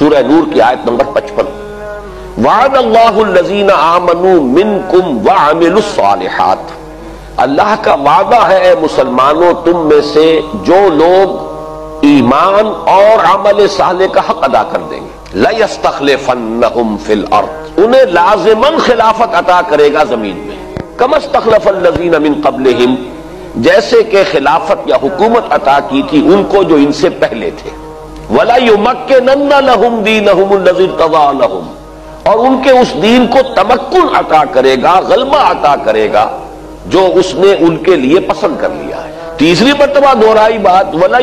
सूरह नूर की आयत नंबर पचपन। मिन अल्लाह का वादा है मुसलमानों, तुम में से जो लोग ईमान और अमल साले का हक अदा कर देंगे। लस्तखलफन फिल अर्थ उन्हें लाजमन खिलाफत अता करेगा ज़मीन में। कमस तखलफीन अमिन कबल जैसे के खिलाफत या हुकूमत अता की थी उनको जो इनसे पहले थे। वला और उनके उस दीन को तमक्कुन अता करेगा गलबा अता करेगा, जो उसने उनके लिए पसंद कर लिया है। तीसरी मरतबा दोहराई बात, वला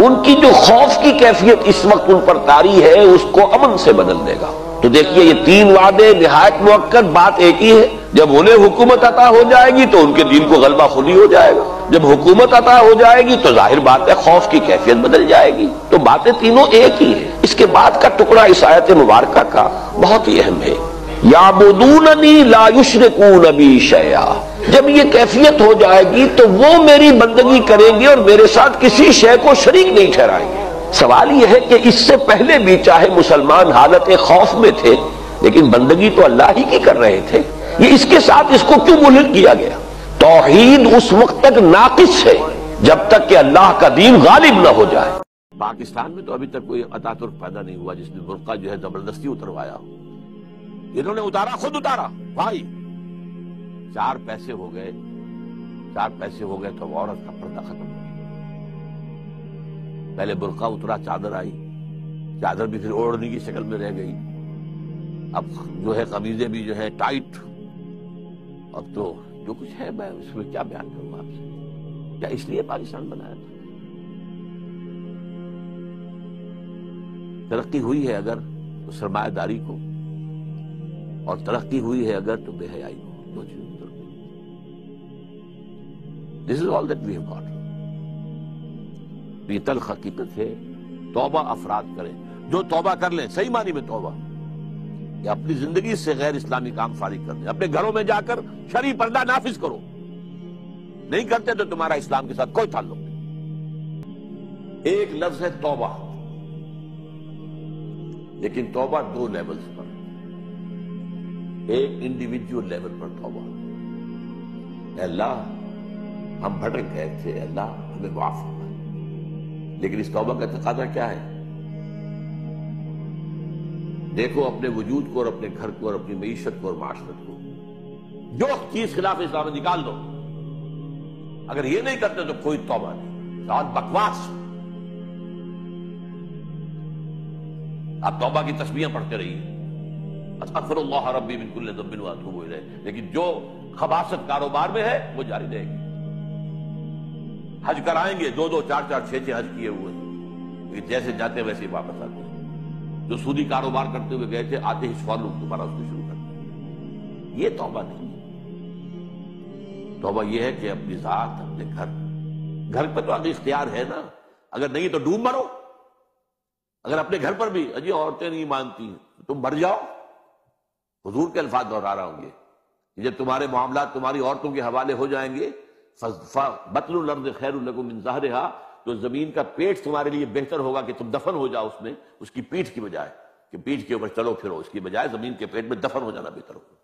उनकी जो खौफ की कैफियत इस वक्त उन पर तारी है, उसको अमन से बदल देगा। तो देखिए, ये तीन वादे, निहायत मुक्कर बात एक ही है। जब उन्हें हुकूमत अता हो जाएगी तो उनके दीन को गलबा खुद ही हो जाएगा। जब हुकूमत अता हो जाएगी तो ज़ाहिर बात है खौफ की कैफियत बदल जाएगी। तो बातें तीनों एक ही है। इसके बाद का टुकड़ा इस आयत मुबारक का बहुत ही अहम है। जब ये कैफियत हो जाएगी तो वो मेरी बंदगी करेंगे और मेरे साथ किसी शय को शरीक नहीं ठहराएँगे। सवाल यह है कि इससे पहले भी चाहे मुसलमान हालत खौफ में थे, लेकिन बंदगी तो अल्लाह ही की कर रहे थे। ये इसके साथ इसको क्यों मुलिक किया गया? तोहीद उस वक्त तक नाकिस है, जब तक कि अल्लाह का दीन गालिब ना हो जाए। पाकिस्तान में तो अभी तक कोई अतातुर्क पैदा नहीं हुआ जिसने बुरका जो है ज़बरदस्ती उतरवाया हो। इन्होंने उतारा, खुद उतारा, भाई। चार पैसे हो गए, चार पैसे हो गए तो औरत का पर्दा खत्म हो गया। पहले बुरका उतरा, चादर आई। चादर भी फिर ओढ़ने की शक्ल में रह गई। अब जो है कमीजें भी जो है टाइट। अब तो जो कुछ है मैं उसमें क्या बयान करूँगा आपसे? क्या इसलिए पाकिस्तान बनाया था? तरक्की हुई है अगर तो सरमायादारी को, और तरक्की हुई है अगर तो बेहयाई को, दो चीज़ों this is all that we have got ये तल हकीकत है, तौबा अफराद करें। जो तौबा कर ले, सही मानी में तौबा। या अपनी ज़िंदगी से गैर इस्लामी काम फारिग कर दे। अपने घरों में जाकर शरी पर्दा नाफिज करो। नहीं करते तो तुम्हारा इस्लाम के साथ कोई ताल्लुक नहीं। एक लफ्ज है तोबा। लेकिन तोबा दो लेवल्स पर एक इंडिविजुअल लेवल पर तोबा। अल्लाह, हम भटक गए थे अल्लाह, हमें माफ़ लेकिन इस तोबा का तकाजा क्या है? देखो अपने वजूद को और अपने घर को और अपनी मीशत को और माशरत को। जो चीज़ खिलाफ इस्लाम निकाल दो। अगर ये नहीं करते तो कोई तोबा नहीं। बकवास। आप तोबा की तस्वीरें पढ़ते रहिए। रबी बिल्कुल लेकिन जो खबासत कारोबार में है, वो जारी रहेगी। हज कराएँगे दो दो चार चार छह छह हज किए हुए। जैसे जाते वैसे ही वापस आते हैं। जो सूदी कारोबार करते हुए गए थे आते ही सवाल लोग दोबारा उसको शुरू करते ये तौबा नहीं तौबा ये है कि अपनी जात, अपने घर। घर पर तो आगे इख्तियार है ना। अगर नहीं तो डूब मरो। अगर अपने घर पर भी, अजी औरतें नहीं मानती तो तुम मर जाओ। हजूर के अल्फाज दोहरा रहा होंगे जब तुम्हारे मामला तुम्हारी औरतों के हवाले हो जाएँगे बतलर्द खैर मिनजहरहा तो ज़मीन का पेट तुम्हारे लिए बेहतर होगा कि तुम दफन हो जाओ उसमें, उसकी पीठ की बजाय, कि पीठ के ऊपर चलो फिरो उसकी बजाय ज़मीन के पेट में दफन हो जाना बेहतर होगा।